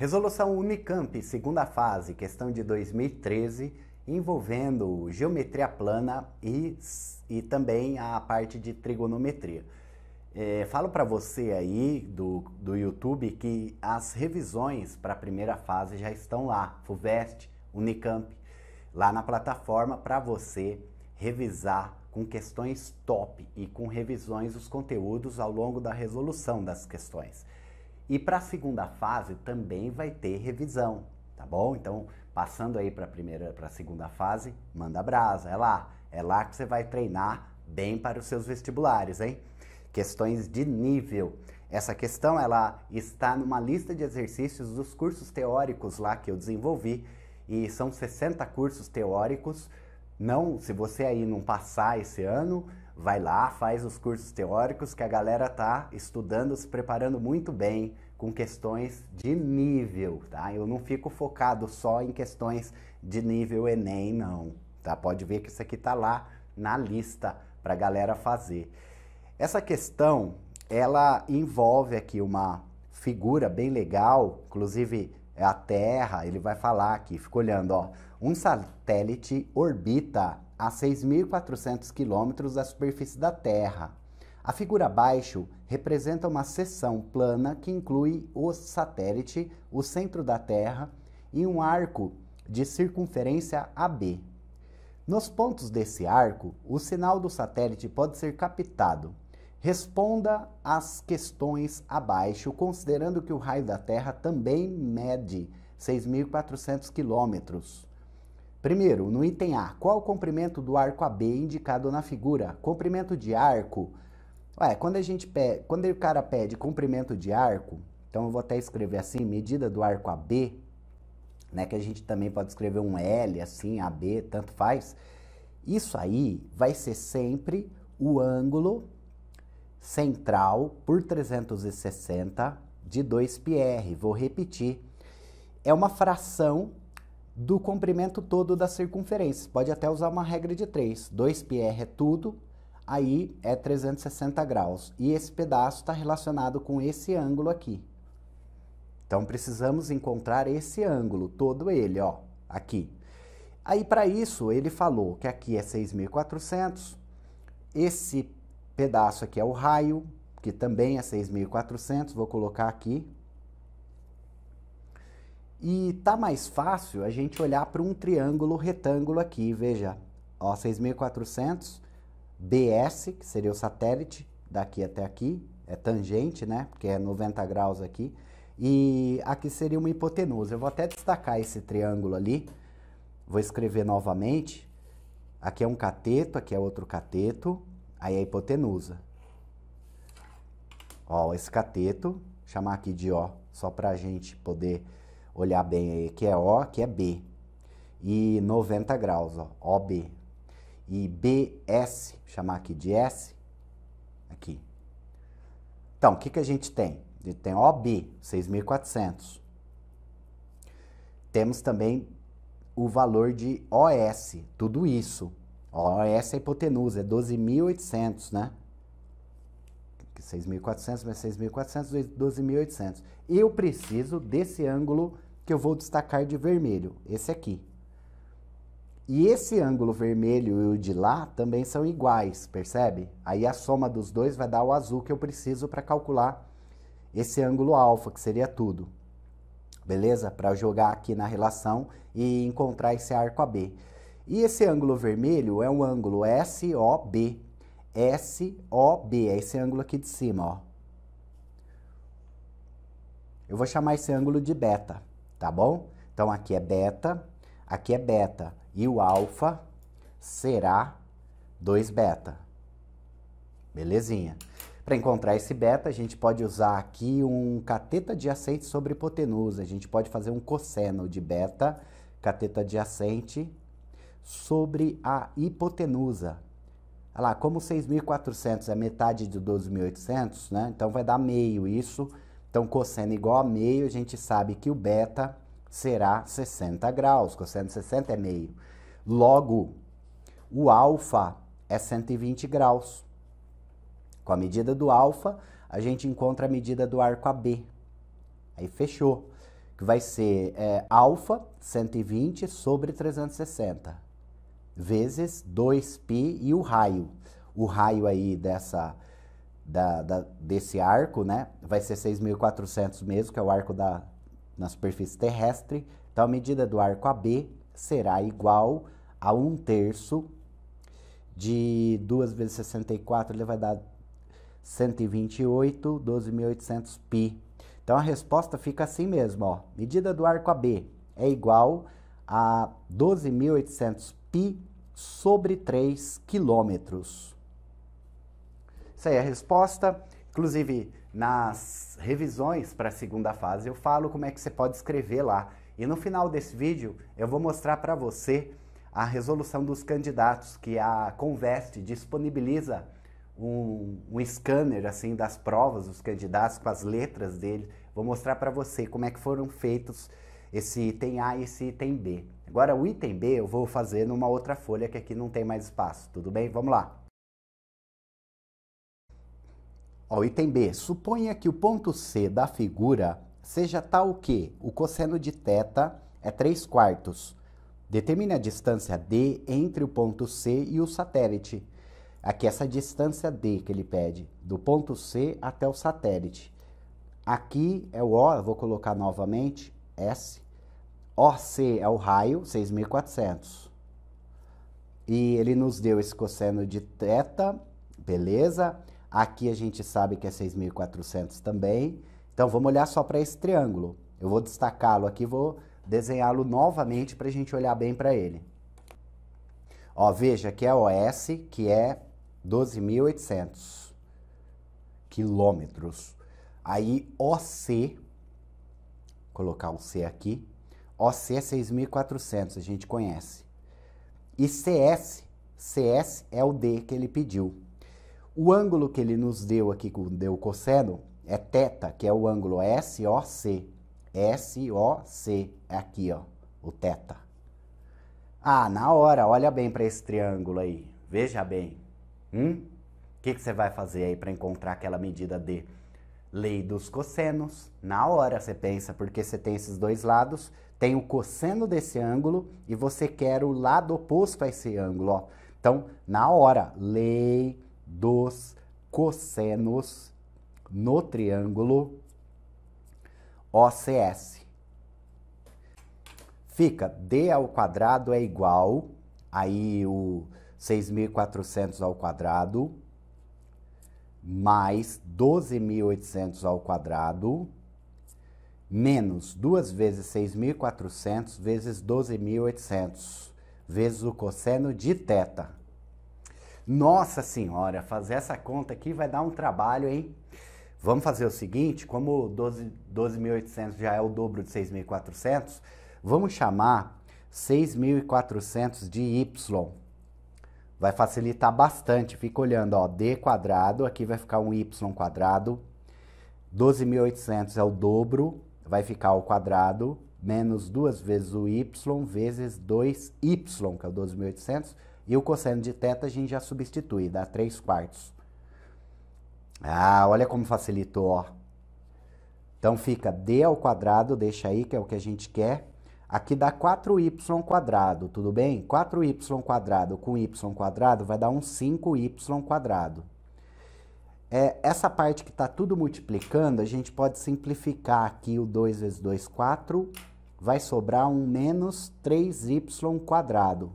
Resolução Unicamp, segunda fase, questão de 2013, envolvendo geometria plana e, e também a parte de trigonometria. É, falo para você aí do, do YouTube que as revisões para a primeira fase já estão lá, FUVEST, Unicamp, lá na plataforma para você revisar com questões top e com revisões os conteúdos ao longo da resolução das questões. E para a segunda fase também vai ter revisão, tá bom? Então, passando aí para a primeira, para a segunda fase, manda brasa, é lá. É lá que você vai treinar bem para os seus vestibulares, hein? Questões de nível. Essa questão ela está numa lista de exercícios dos cursos teóricos lá que eu desenvolvi e são 60 cursos teóricos. Não, se você aí não passar esse ano, vai lá, faz os cursos teóricos que a galera tá estudando, se preparando muito bem com questões de nível, tá? Eu não fico focado só em questões de nível ENEM, não, tá? Pode ver que isso aqui tá lá na lista para a galera fazer. Essa questão, ela envolve aqui uma figura bem legal, inclusive é a Terra, ele vai falar aqui, fica olhando, ó. Um satélite orbita a 6.400 quilômetros da superfície da Terra. A figura abaixo representa uma seção plana que inclui o satélite, o centro da Terra e um arco de circunferência AB. Nos pontos desse arco, o sinal do satélite pode ser captado. Responda às questões abaixo, considerando que o raio da Terra também mede 6.400 quilômetros. Primeiro, no item A, qual o comprimento do arco AB indicado na figura? Comprimento de arco. Ué, quando a gente pede, quando o cara pede comprimento de arco, então eu vou até escrever assim, medida do arco AB, né, que a gente também pode escrever um L assim, AB, tanto faz. Isso aí vai ser sempre o ângulo central por 360 de 2πr. Vou repetir. É uma fração do comprimento todo da circunferência. Pode até usar uma regra de 3. 2πr é tudo, aí é 360 graus. E esse pedaço está relacionado com esse ângulo aqui. Então precisamos encontrar esse ângulo, todo ele, ó, aqui. Aí para isso ele falou que aqui é 6.400, esse pedaço aqui é o raio, que também é 6.400, vou colocar aqui, e tá mais fácil a gente olhar para um triângulo retângulo aqui, veja, ó, 6.400, BS, que seria o satélite, daqui até aqui, é tangente, né, porque é 90 graus aqui, e aqui seria uma hipotenusa. Eu vou até destacar esse triângulo ali, vou escrever novamente, aqui é um cateto, aqui é outro cateto, aí é hipotenusa. Ó, esse cateto, chamar aqui de O, só para a gente poder olhar bem aí, que é O, aqui é B. E 90 graus, ó, OB. E BS, chamar aqui de S, aqui. Então, o que, que a gente tem? A gente tem OB, 6.400. Temos também o valor de OS, tudo isso. OS é hipotenusa, é 12.800, né? 6.400 mais 6.400, 12.800. Eu preciso desse ângulo que eu vou destacar de vermelho, esse aqui. E esse ângulo vermelho e o de lá também são iguais, percebe? Aí a soma dos dois vai dar o azul que eu preciso para calcular esse ângulo alfa, que seria tudo. Beleza? Para jogar aqui na relação e encontrar esse arco AB. E esse ângulo vermelho é um ângulo SOB. SOB, é esse ângulo aqui de cima, ó. Eu vou chamar esse ângulo de beta tá bom? Então aqui é beta, aqui é beta e o alfa será 2 beta. Belezinha. Para encontrar esse beta, a gente pode usar aqui um cateta adjacente sobre hipotenusa. A gente pode fazer um cosseno de beta, cateta adjacente sobre a hipotenusa. Olha lá, como 6.400 é metade de 12.800, né? Então vai dar meio isso então, cosseno igual a meio, a gente sabe que o beta será 60 graus. Cosseno de 60 é meio. Logo, o alfa é 120 graus. Com a medida do alfa, a gente encontra a medida do arco AB. Aí fechou. que vai ser é, alfa 120 sobre 360, vezes 2π e o raio. O raio aí dessa, da, da, desse arco, né, vai ser 6.400 mesmo, que é o arco da, na superfície terrestre. Então, a medida do arco AB será igual a 1 terço de 2 vezes 64, ele vai dar 128, 12.800 pi. Então a resposta fica assim mesmo, ó. Medida do arco AB é igual a 12.800 pi sobre 3 quilômetros. Isso aí é a resposta. Inclusive, nas revisões para a segunda fase, eu falo como é que você pode escrever lá. E no final desse vídeo, eu vou mostrar para você a resolução dos candidatos que a Convest disponibiliza um, um scanner assim das provas dos candidatos com as letras dele. Vou mostrar para você como é que foram feitos esse item A e esse item B. Agora o item B eu vou fazer numa outra folha que aqui não tem mais espaço, tudo bem? Vamos lá. Ó, item B. Suponha que o ponto C da figura seja tal que o cosseno de θ é 3 quartos. Determine a distância D entre o ponto C e o satélite. Aqui, essa distância D que ele pede, do ponto C até o satélite. Aqui é o O, eu vou colocar novamente, S. OC é o raio, 6.400. E ele nos deu esse cosseno de θ, beleza? Aqui a gente sabe que é 6.400 também. Então, vamos olhar só para esse triângulo. Eu vou destacá-lo aqui, vou desenhá-lo novamente para a gente olhar bem para ele. Ó, veja que é OS, que é 12.800 quilômetros. Aí OC, colocar o C aqui, OC é 6.400, a gente conhece. E CS, CS é o D que ele pediu. O ângulo que ele nos deu aqui, deu cosseno, é θ, que é o ângulo SOC. SOC, é aqui, ó, o θ. Ah, na hora, olha bem para esse triângulo aí. Veja bem. Hum? O que, que você vai fazer aí para encontrar aquela medida de lei dos cossenos? Na hora você pensa, porque você tem esses dois lados, tem o cosseno desse ângulo e você quer o lado oposto a esse ângulo. Ó. Então, na hora, lei dos cossenos no triângulo OCS. Fica D ao quadrado é igual, aí o 6.400 ao quadrado, mais 12.800 ao quadrado, menos 2 vezes 6.400 vezes 12.800, vezes o cosseno de θ. Nossa senhora, fazer essa conta aqui vai dar um trabalho, hein? Vamos fazer o seguinte, como 12.800 12 já é o dobro de 6.400, vamos chamar 6.400 de y. Vai facilitar bastante, fica olhando, ó, d quadrado, aqui vai ficar um y quadrado, 12.800 é o dobro, vai ficar ao quadrado, menos duas vezes o y, vezes 2y, que é o 12.800, e o cosseno de θ a gente já substitui, dá 3 quartos. Ah, olha como facilitou, ó. Então fica d ao quadrado, deixa aí, que é o que a gente quer. Aqui dá 4y quadrado, tudo bem? 4y quadrado com y quadrado vai dar um 5y quadrado. É, essa parte que está tudo multiplicando, a gente pode simplificar aqui o 2 vezes 2, 4. Vai sobrar um menos 3y quadrado.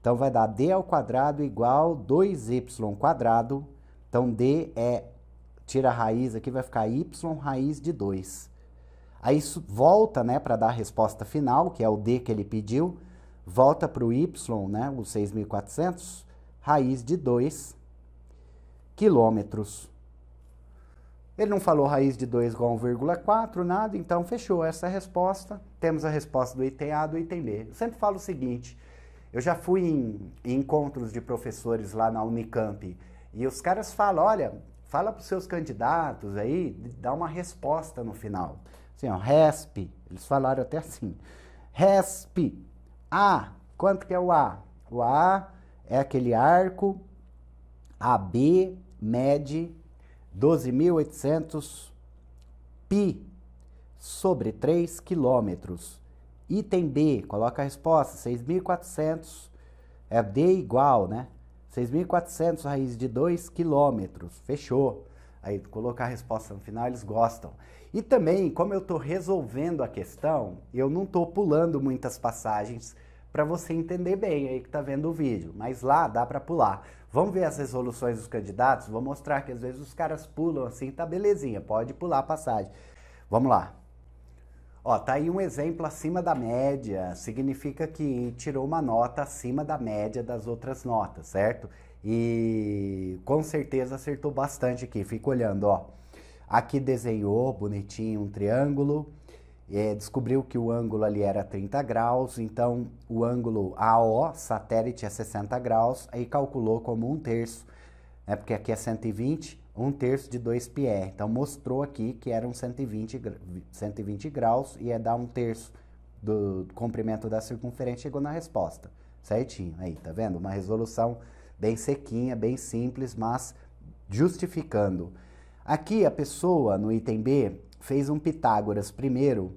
Então, vai dar d ao quadrado igual 2y quadrado. Então, d é tira a raiz aqui, vai ficar y raiz de 2. Aí volta, né, para dar a resposta final, que é o D que ele pediu, volta para o y, né, o 6.400, raiz de 2 quilômetros. Ele não falou raiz de 2 igual a 1,4, nada, então fechou essa resposta. Temos a resposta do item A do item B. Eu sempre falo o seguinte, eu já fui em, em encontros de professores lá na Unicamp e os caras falam, olha, Fala para os seus candidatos aí, dá uma resposta no final. Assim, ó, RESP, eles falaram até assim. RESP, A, quanto que é o A? O A é aquele arco, AB mede 12.800 pi sobre 3 quilômetros. Item B, coloca a resposta, 6.400 é D igual, né? 6.400 raiz de 2 quilômetros. Fechou. Aí colocar a resposta no final, eles gostam. E também, como eu estou resolvendo a questão, eu não estou pulando muitas passagens para você entender bem aí que está vendo o vídeo. Mas lá dá para pular. Vamos ver as resoluções dos candidatos? Vou mostrar que às vezes os caras pulam assim, tá belezinha, pode pular a passagem. Vamos lá. Ó, tá aí um exemplo acima da média, significa que tirou uma nota acima da média das outras notas, certo? E com certeza acertou bastante aqui. Fica olhando, ó. Aqui desenhou bonitinho um triângulo, é, descobriu que o ângulo ali era 30 graus, então o ângulo AO, satélite, é 60 graus, aí calculou como um terço, né, porque aqui é 120, um terço de 2 πr. Então mostrou aqui que eram 120, 120 graus e ia dar um terço do comprimento da circunferência, chegou na resposta. Certinho, aí, tá vendo? Uma resolução bem sequinha, bem simples, mas justificando. Aqui a pessoa, no item B, fez um Pitágoras primeiro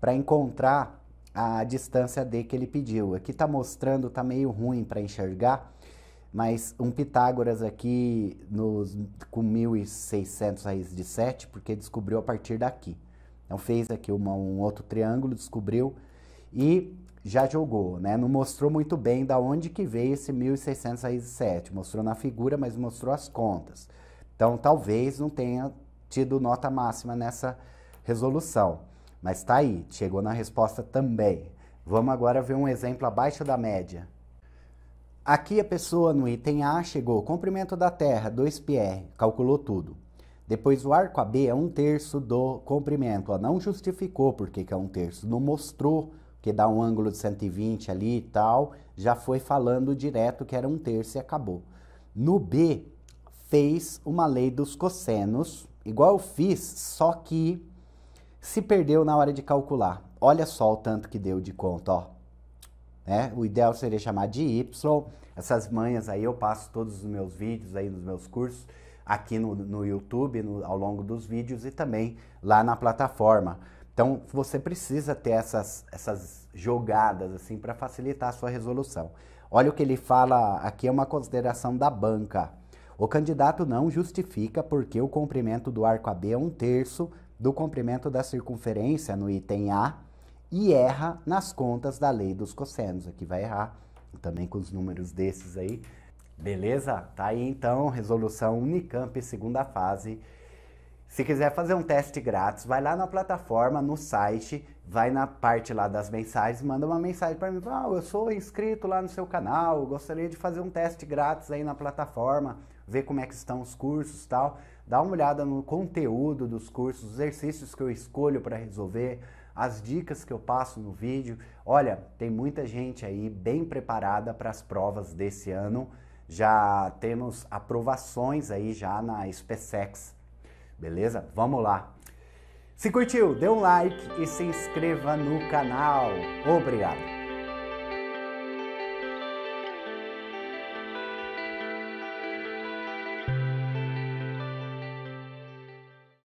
para encontrar a distância D que ele pediu. Aqui está mostrando, está meio ruim para enxergar, mas um Pitágoras aqui nos, com 1.600 raiz de 7, porque descobriu a partir daqui. Então fez aqui uma, um outro triângulo, descobriu e já jogou, né? Não mostrou muito bem da onde que veio esse 1.600 raiz de 7. Mostrou na figura, mas mostrou as contas. Então talvez não tenha tido nota máxima nessa resolução. Mas está aí, chegou na resposta também. Vamos agora ver um exemplo abaixo da média. Aqui a pessoa no item A chegou, comprimento da Terra, 2πr, calculou tudo. Depois o arco AB é um terço do comprimento. Ó, não justificou por que é um terço, não mostrou que dá um ângulo de 120 ali e tal, já foi falando direto que era um terço e acabou. No B, fez uma lei dos cossenos, igual eu fiz, só que se perdeu na hora de calcular. Olha só o tanto que deu de conta, ó. Né? O ideal seria chamar de Y. Essas manhas aí eu passo todos os meus vídeos aí nos meus cursos, aqui no, no YouTube, no, ao longo dos vídeos e também lá na plataforma. Então você precisa ter essas, essas jogadas assim para facilitar a sua resolução. Olha o que ele fala aqui, é uma consideração da banca. O candidato não justifica porque o comprimento do arco AB é um terço do comprimento da circunferência no item A e erra nas contas da lei dos cossenos. Aqui vai errar também com os números desses aí. Beleza? Tá aí então, resolução Unicamp, segunda fase. Se quiser fazer um teste grátis, vai lá na plataforma, no site, vai na parte lá das mensagens, manda uma mensagem para mim. Ah, eu sou inscrito lá no seu canal, gostaria de fazer um teste grátis aí na plataforma, ver como é que estão os cursos tal. Dá uma olhada no conteúdo dos cursos, os exercícios que eu escolho para resolver as dicas que eu passo no vídeo. Olha, tem muita gente aí bem preparada para as provas desse ano. Já temos aprovações aí já na SpaceX. Beleza? Vamos lá. Se curtiu, dê um like e se inscreva no canal. Obrigado.